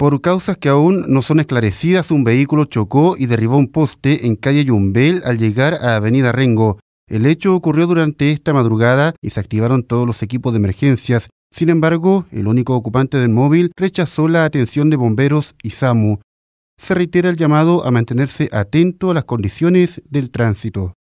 Por causas que aún no son esclarecidas, un vehículo chocó y derribó un poste en calle Yumbel al llegar a Avenida Rengo. El hecho ocurrió durante esta madrugada y se activaron todos los equipos de emergencias. Sin embargo, el único ocupante del móvil rechazó la atención de bomberos y SAMU. Se reitera el llamado a mantenerse atento a las condiciones del tránsito.